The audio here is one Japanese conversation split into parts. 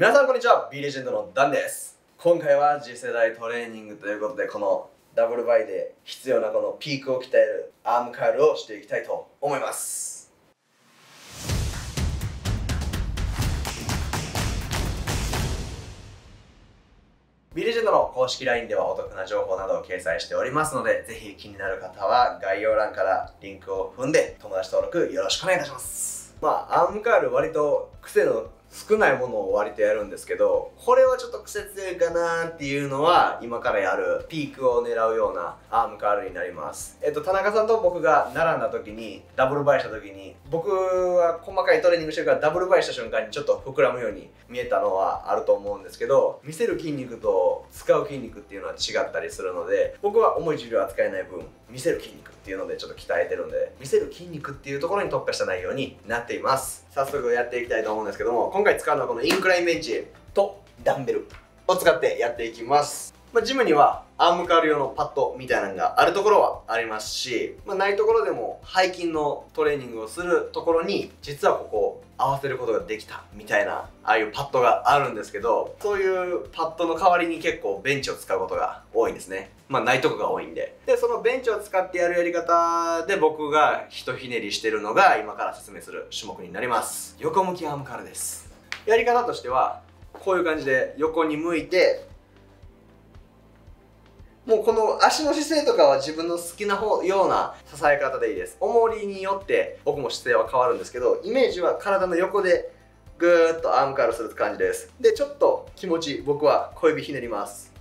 皆さんこんにちは。B レジェンドのダンです。今回は次世代トレーニングということでこのダブルバイで必要なこのピークを鍛えるアームカールをしていきたいと思います。ビレジェンドの公式 LINE ではお得な情報などを掲載しておりますので、ぜひ気になる方は概要欄からリンクを踏んで友達登録よろしくお願いいたします。まあ、アームカール割と癖の少ないものを割とやるんですけど、これはちょっと癖強いかなっていうのは、今からやるピークを狙うようなアームカールになります。えっと、田中さんと僕が並んだ時に、ダブルバイした時に、僕は細かいトレーニングしてるからダブルバイした瞬間にちょっと膨らむように見えたのはあると思うんですけど、見せる筋肉と使う筋肉っていうのは違ったりするので、僕は重い重量は使えない分、見せる筋肉っていうのでちょっと鍛えてるんで、見せる筋肉っていうところに特化した内容になっています。早速やっていきたいと思うんですけども、今回使うのはこのインクラインベンチとダンベルを使ってやっていきます。まあ、ジムにはアームカール用のパッドみたいなのがあるところはありますし、まあ、ないところでも背筋のトレーニングをするところに実はここ合わせることができたみたいなああいうパッドがあるんですけどそういうパッドの代わりに結構ベンチを使うことが多いんですね。まあないとこが多いんで。でそのベンチを使ってやるやり方で僕がひとひねりしてるのが今から説明する種目になります。横向きアームカールです。やり方としてはこういう感じで横に向いてもうこの足の姿勢とかは自分の好きな方ような支え方でいいです。重りによって僕も姿勢は変わるんですけどイメージは体の横でぐーっとアームカールする感じです。でちょっと気持ち僕は小指ひねります。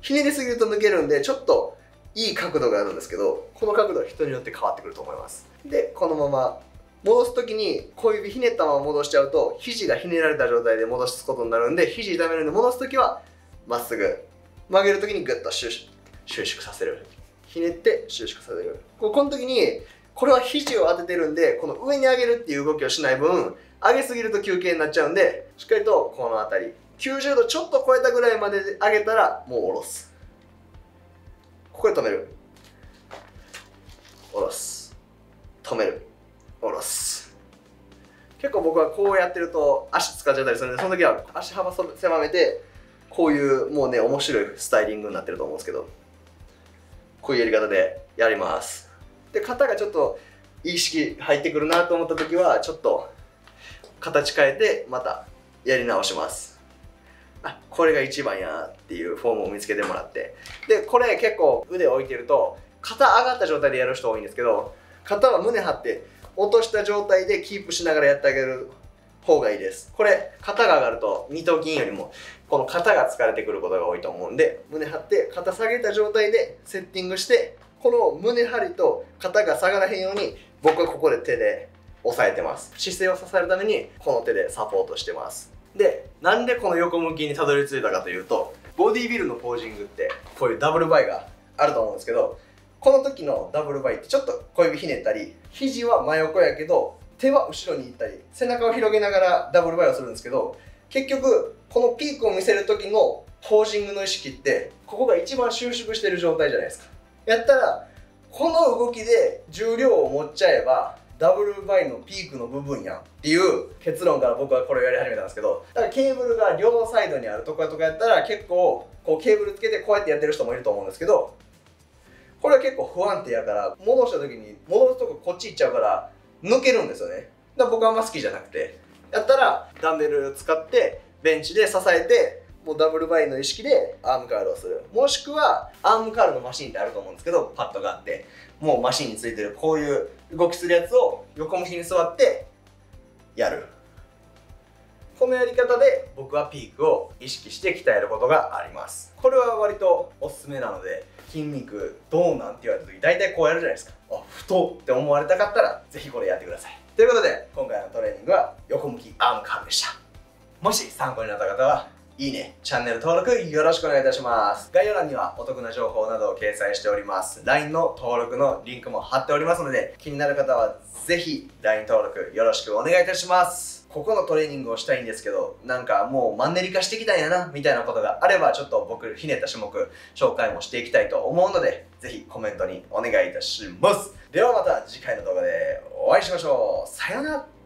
ひねりすぎると抜けるんでちょっといい角度があるんですけどこの角度は人によって変わってくると思います。でこのまま戻す時に小指ひねったまま戻しちゃうと肘がひねられた状態で戻すことになるんで肘痛めるんで戻す時はまっすぐ曲げる時にグッとシュッ。収縮させる。ひねって収縮させる。この時にこれは肘を当ててるんでこの上に上げるっていう動きをしない分上げすぎると休憩になっちゃうんでしっかりとこの辺り90度ちょっと超えたぐらいまで上げたらもう下ろす。ここで止める。下ろす。止める。下ろす。結構僕はこうやってると足使っちゃったりするんでその時は足幅狭めてこういうもうね面白いスタイリングになってると思うんですけど。こういうやり方でやります。で肩がちょっと意識入ってくるなと思った時はちょっと形変えてまたやり直します。あこれが一番やっていうフォームを見つけてもらって。でこれ結構腕を置いてると肩上がった状態でやる人多いんですけど肩は胸張って落とした状態でキープしながらやってあげる方がいいです。これ肩が上がると二頭筋よりもこの肩が疲れてくることが多いと思うんで胸張って肩下げた状態でセッティングしてこの胸張りと肩が下がらへんように僕はここで手で押さえてます。姿勢を支えるためにこの手でサポートしてます。でなんでこの横向きにたどり着いたかというとボディビルのポージングってこういうダブルバイがあると思うんですけどこの時のダブルバイってちょっと小指ひねったり肘は真横やけど手は後ろに行ったり背中を広げながらダブルバイをするんですけど結局このピークを見せる時のポージングの意識ってここが一番収縮してる状態じゃないですか。やったらこの動きで重量を持っちゃえばダブルバイのピークの部分やんっていう結論から僕はこれをやり始めたんですけどだからケーブルが両サイドにあるとことかやったら結構こうケーブルつけてこうやってやってる人もいると思うんですけどこれは結構不安定やから戻した時に戻すとここっち行っちゃうから抜けるんですよね。だから僕はあんま好きじゃなくて。やったらダンベル使ってベンチで支えてもうダブルバインの意識でアームカールをする。もしくはアームカールのマシンってあると思うんですけどパッドがあって。もうマシンについてるこういう動きするやつを横向きに座ってやる。このやり方で僕はピークを意識して鍛えることがあります。これは割とおすすめなので筋肉どうなんて言われた時大体こうやるじゃないですか。あ太って思われたかったらぜひこれやってください。ということで今回のトレーニングは横向きアームカーブでした。もし参考になった方はいいね、チャンネル登録よろしくお願いいたします。概要欄にはお得な情報などを掲載しております。LINE の登録のリンクも貼っておりますので、気になる方はぜひ LINE 登録よろしくお願いいたします。ここのトレーニングをしたいんですけど、なんかもうマンネリ化してきたんやな、みたいなことがあれば、ちょっと僕ひねった種目紹介もしていきたいと思うので、ぜひコメントにお願いいたします。ではまた次回の動画でお会いしましょう。さようなら。